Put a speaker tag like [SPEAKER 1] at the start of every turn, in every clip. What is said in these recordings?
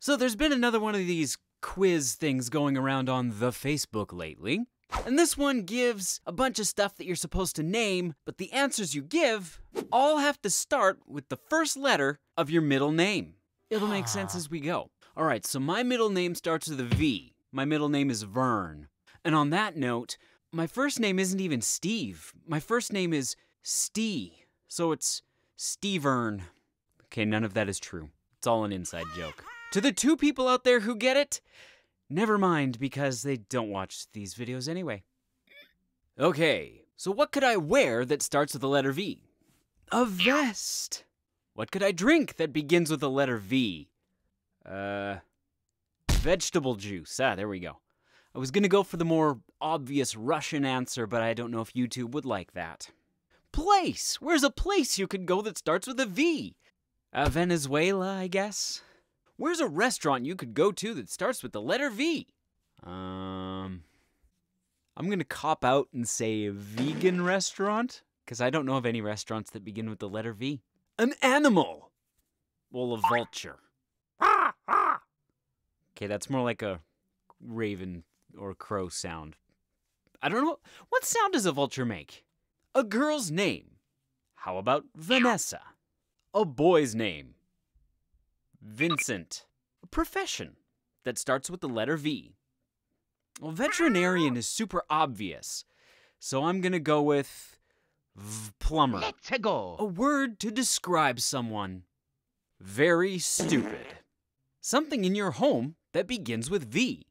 [SPEAKER 1] So there's been another one of these quiz things going around on the Facebook lately. And this one gives a bunch of stuff that you're supposed to name, but the answers you give all have to start with the first letter of your middle name. It'll make ah. sense as we go. All right, so my middle name starts with a V. My middle name is Vern. And on that note, my first name isn't even Steve. My first name is Stee. So it's Stevern. Okay, none of that is true. It's all an inside joke. To the two people out there who get it, never mind because they don't watch these videos anyway. Okay, so what could I wear that starts with the letter V? A vest. What could I drink that begins with the letter V? Uh, vegetable juice. Ah, there we go. I was gonna go for the more obvious Russian answer, but I don't know if YouTube would like that. Place! Where's a place you could go that starts with a V? Uh, Venezuela, I guess? Where's a restaurant you could go to that starts with the letter V? Um, I'm gonna cop out and say a vegan restaurant, because I don't know of any restaurants that begin with the letter V. An animal! Well, a vulture. Okay, that's more like a raven or crow sound. I don't know. What sound does a vulture make? A girl's name. How about Vanessa? A boy's name. Vincent. A profession that starts with the letter V. Well, veterinarian is super obvious, so I'm gonna go with v- plumber.
[SPEAKER 2] Let's go.
[SPEAKER 1] A word to describe someone. Very stupid. Something in your home that begins with V.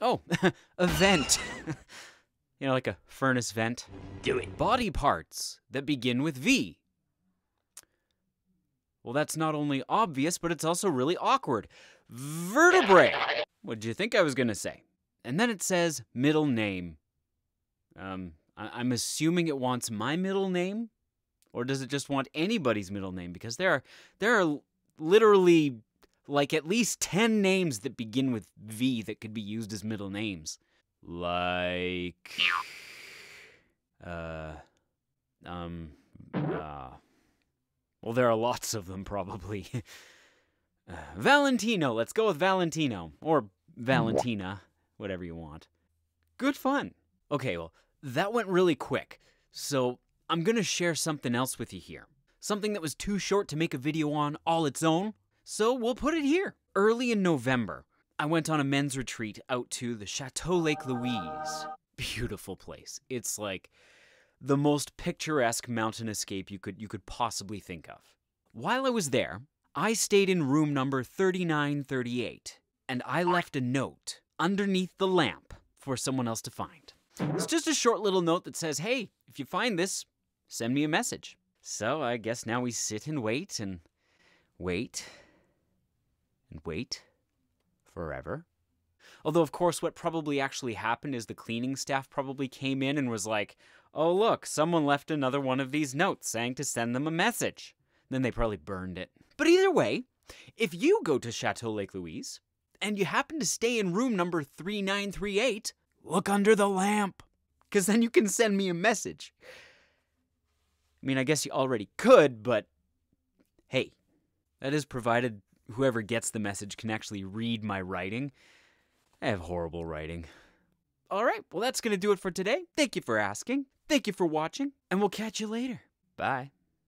[SPEAKER 1] Oh, a vent. you know, like a furnace vent.
[SPEAKER 2] Do it.
[SPEAKER 1] Body parts that begin with V. Well, that's not only obvious, but it's also really awkward. Vertebrae. What did you think I was to say? And then it says middle name. Um, I- I'm assuming it wants my middle name, or does it just want anybody's middle name? Because there are there are literally like at least ten names that begin with V that could be used as middle names, like uh, um, uh. Well, there are lots of them, probably. Uh, Valentino, let's go with Valentino. Or Valentina, whatever you want. Good fun. Okay, well, that went really quick. So I'm gonna share something else with you here. Something that was too short to make a video on all its own. So we'll put it here. Early in November, I went on a men's retreat out to the Chateau Lake Louise. Beautiful place. It's like the most picturesque mountain escape you could you could possibly think of. While I was there, I stayed in room number 3938 and I left a note underneath the lamp for someone else to find. It's just a short little note that says, "Hey, if you find this, send me a message." So, I guess now we sit and wait and wait and wait forever. Although, of course, what probably actually happened is the cleaning staff probably came in and was like, oh, look, someone left another one of these notes saying to send them a message. Then they probably burned it. But either way, if you go to Chateau Lake Louise and you happen to stay in room number 3938, look under the lamp, because then you can send me a message. I mean, I guess you already could, but hey, that is provided whoever gets the message can actually read my writing. I have horrible writing. All right, well, that's going to do it for today. Thank you for asking. Thank you for watching, and we'll catch you later. Bye.